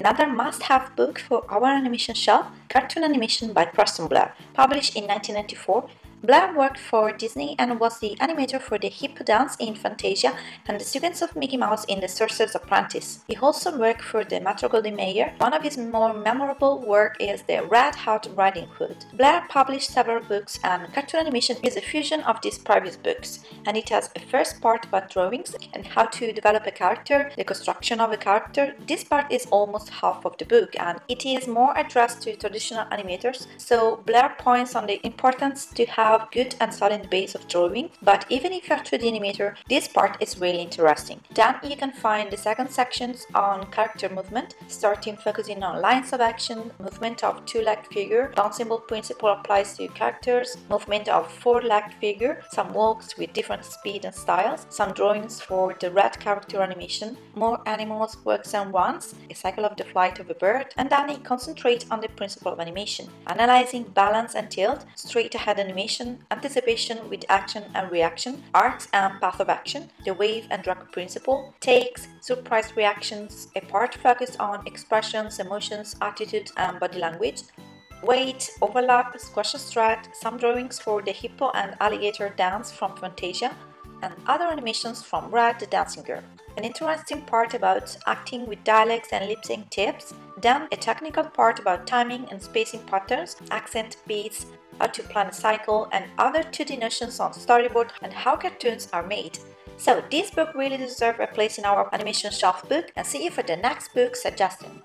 Another must-have book for our animation shelf, Cartoon Animation by Preston Blair, published in 1994, Blair worked for Disney and was the animator for the Hippo Dance in Fantasia and the sequence of Mickey Mouse in The Sorcerer's Apprentice. He also worked for the Metro-Goldwyn-Mayer. One of his more memorable work is the Red Hot Riding Hood. Blair published several books and cartoon animation is a fusion of these previous books and it has a first part about drawings and how to develop a character, the construction of a character. This part is almost half of the book and it is more addressed to traditional animators so Blair points on the importance to have have good and solid base of drawing, but even if you're 2D animator, this part is really interesting. Then you can find the second sections on character movement, starting focusing on lines of action, movement of two-legged figure, down symbol principle applies to characters, movement of four-legged figure, some walks with different speed and styles, some drawings for the red character animation, more animals works and ones, a cycle of the flight of a bird, and then he concentrates on the principle of animation, analyzing balance and tilt, straight ahead animation, anticipation with action and reaction, arcs and path of action, the wave and drag principle, takes, surprise reactions, a part focused on expressions, emotions, attitude, and body language, weight, overlap, squash and stretch, some drawings for the hippo and alligator dance from Fantasia, and other animations from Red the Dancing Girl. An interesting part about acting with dialects and lip sync tips, then a technical part about timing and spacing patterns, accent, beats, how to plan a cycle, and other 2D notions on storyboard and how cartoons are made. So this book really deserves a place in our animation shelf book and see you for the next book suggestion.